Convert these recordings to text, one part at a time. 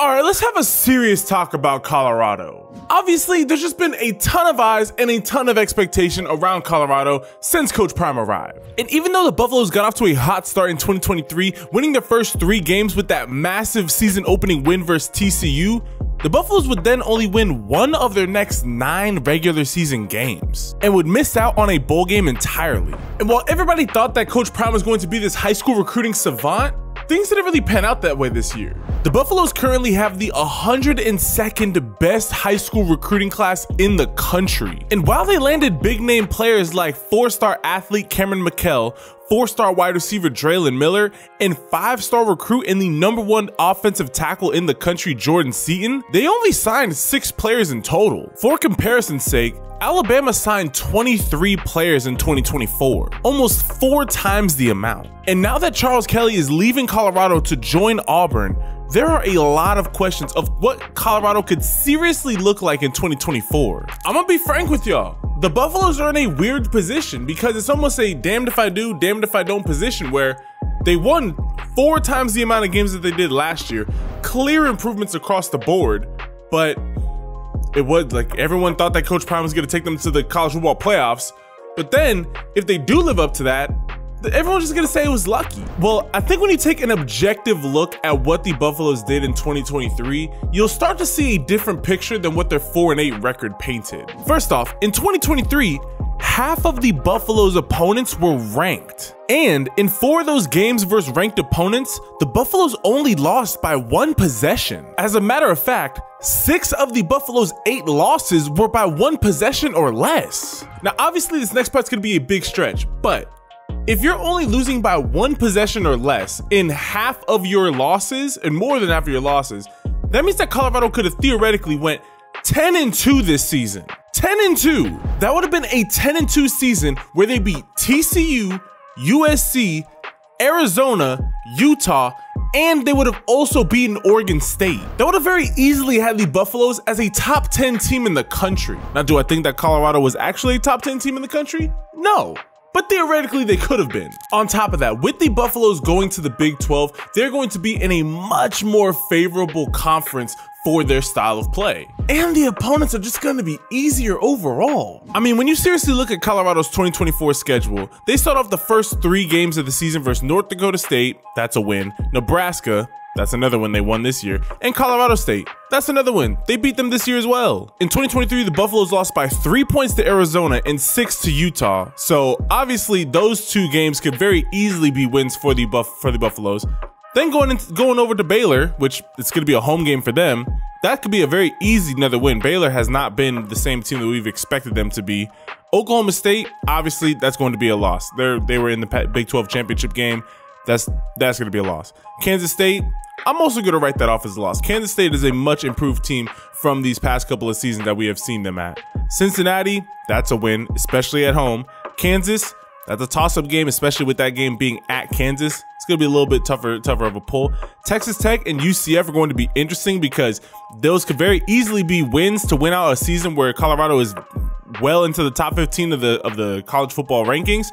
All right, let's have a serious talk about Colorado. Obviously, there's just been a ton of eyes and a ton of expectation around Colorado since Coach Prime arrived. And even though the Buffaloes got off to a hot start in 2023, winning their first three games with that massive season opening win versus TCU, the Buffaloes would then only win one of their next nine regular season games and would miss out on a bowl game entirely. And while everybody thought that Coach Prime was going to be this high school recruiting savant, things didn't really pan out that way this year. The Buffaloes currently have the 102nd best high school recruiting class in the country. And while they landed big name players like four star athlete Cameron McKell, four star wide receiver Dre'lon Miller, and five star recruit and the number one offensive tackle in the country, Jordan Seaton, they only signed six players in total. For comparison's sake, Alabama signed 23 players in 2024, almost four times the amount. And now that Charles Kelly is leaving Colorado to join Auburn, there are a lot of questions of what Colorado could seriously look like in 2024. I'm gonna be frank with y'all. The Buffaloes are in a weird position because it's almost a damned if I do, damned if I don't position where they won four times the amount of games that they did last year. Clear improvements across the board, but it was like everyone thought that Coach Prime was gonna take them to the college football playoffs. But then, if they do live up to that, everyone's just gonna say it was lucky. Well, I think when you take an objective look at what the Buffaloes did in 2023, you'll start to see a different picture than what their 4 and 8 record painted. First off, in 2023, half of the Buffalo's opponents were ranked. And in four of those games versus ranked opponents, the Buffaloes only lost by one possession. As a matter of fact, six of the Buffalo's eight losses were by one possession or less. Now, obviously, this next part's gonna be a big stretch, but if you're only losing by one possession or less in half of your losses and more than half of your losses, that means that Colorado could have theoretically went 10 and 2 this season. 10 and 2. That would have been a 10 and 2 season where they beat TCU, USC, Arizona, Utah, and they would have also beaten Oregon State. That would have very easily had the Buffaloes as a top 10 team in the country. Now, do I think that Colorado was actually a top 10 team in the country? No but theoretically they could have been. On top of that, with the Buffaloes going to the Big 12, they're going to be in a much more favorable conference for their style of play. And the opponents are just going to be easier overall. I mean, when you seriously look at Colorado's 2024 schedule, they start off the first three games of the season versus North Dakota State, that's a win, Nebraska, that's another one they won this year. And Colorado State. That's another win. They beat them this year as well. In 2023, the Buffaloes lost by three points to Arizona and six to Utah. So obviously, those two games could very easily be wins for the Buff for the Buffaloes. Then going into, going over to Baylor, which it's going to be a home game for them. That could be a very easy another win. Baylor has not been the same team that we've expected them to be. Oklahoma State, obviously, that's going to be a loss. They're, they were in the Big 12 championship game. That's that's going to be a loss. Kansas State, I'm also going to write that off as a loss. Kansas State is a much improved team from these past couple of seasons that we have seen them at. Cincinnati, that's a win, especially at home. Kansas, that's a toss-up game, especially with that game being at Kansas. It's going to be a little bit tougher, tougher of a pull. Texas Tech and UCF are going to be interesting because those could very easily be wins to win out a season where Colorado is well into the top 15 of the of the college football rankings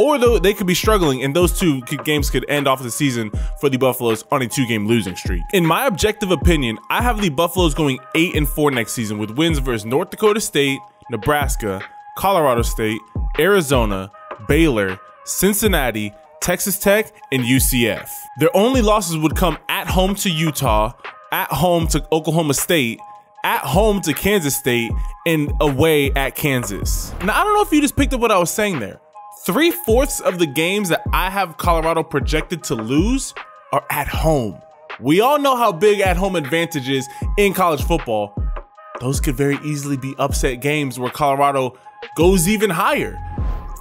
or though they could be struggling and those two games could end off the season for the Buffaloes on a two-game losing streak. In my objective opinion, I have the Buffaloes going 8 and 4 next season with wins versus North Dakota State, Nebraska, Colorado State, Arizona, Baylor, Cincinnati, Texas Tech, and UCF. Their only losses would come at home to Utah, at home to Oklahoma State, at home to Kansas State, and away at Kansas. Now, I don't know if you just picked up what I was saying there. Three fourths of the games that I have Colorado projected to lose are at home. We all know how big at home advantage is in college football. Those could very easily be upset games where Colorado goes even higher.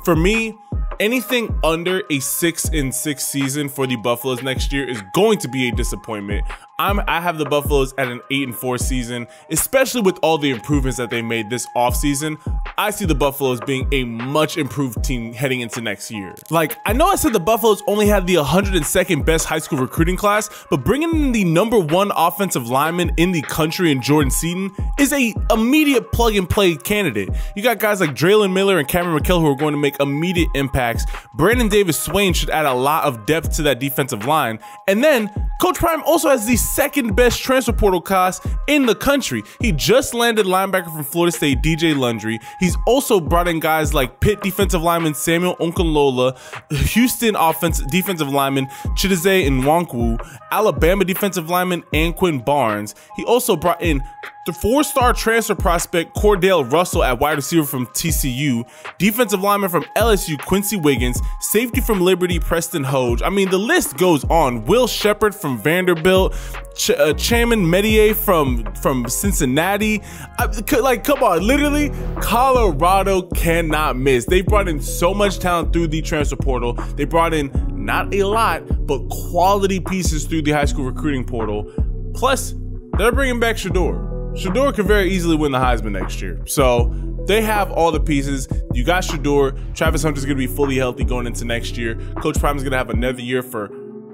For me, anything under a six in six season for the Buffaloes next year is going to be a disappointment. I'm, I have the Buffaloes at an eight and four season, especially with all the improvements that they made this offseason. I see the Buffaloes being a much improved team heading into next year. Like, I know I said the Buffaloes only had the 102nd best high school recruiting class, but bringing in the number one offensive lineman in the country in Jordan Seaton is a immediate plug and play candidate. You got guys like Dre'lon Miller and Cameron McKell who are going to make immediate impacts. Brandon Davis Swain should add a lot of depth to that defensive line. And then Coach Prime also has the second best transfer portal class in the country. He just landed linebacker from Florida State, DJ Lundy. He's also brought in guys like Pitt defensive lineman Samuel Okunlola, Houston offense defensive lineman Chidozie and Nwankwo, Alabama defensive lineman Anquan Barnes. He also brought in the four-star transfer prospect Cordale Russell at wide receiver from TCU, defensive lineman from LSU Quency Wiggins, safety from Liberty Preston Hodge. I mean, the list goes on. Will Sheppard from Vanderbilt, Ch- uh, Chaman Medier from from Cincinnati. I, like, come on, literally, Colorado cannot miss. They brought in so much talent through the transfer portal. They brought in not a lot, but quality pieces through the high school recruiting portal. Plus, they're bringing back Shedeur. Shedeur could very easily win the Heisman next year. So they have all the pieces. You got Shedeur. Travis Hunter's going to be fully healthy going into next year. Coach Prime is going to have another year for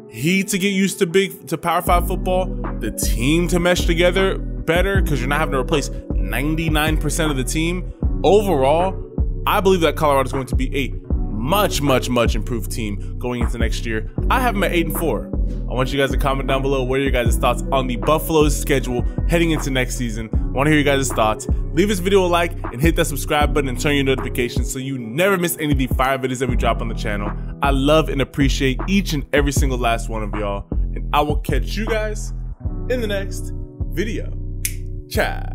he to get used to big to Power Five football. The team to mesh together better because you're not having to replace 99% of the team. Overall, I believe that Colorado is going to be a much, much, much improved team going into next year. I have them at eight and four. I want you guys to comment down below what are your guys' thoughts on the Buffaloes schedule heading into next season. I want to hear your guys' thoughts. Leave this video a like and hit that subscribe button and turn your notifications so you never miss any of the fire videos that we drop on the channel. I love and appreciate each and every single last one of y'all. And I will catch you guys in the next video. Ciao.